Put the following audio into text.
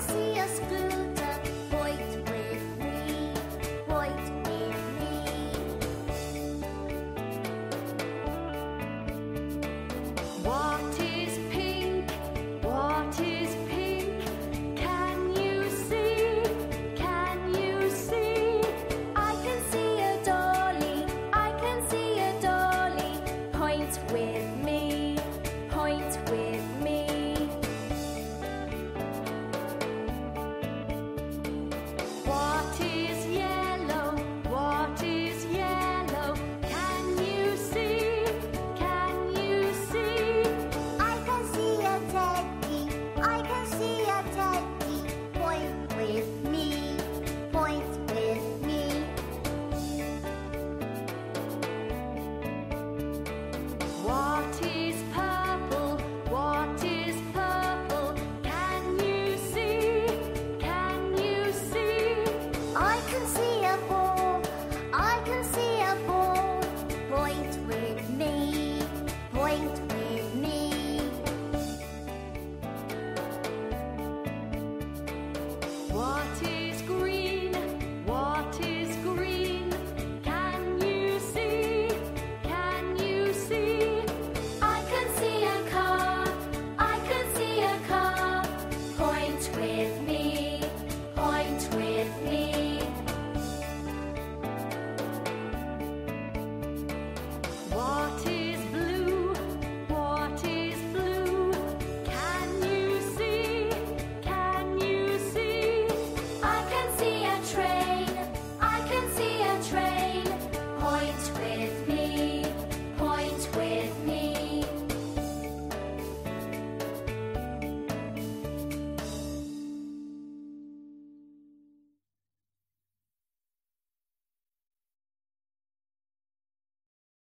see us through. wanting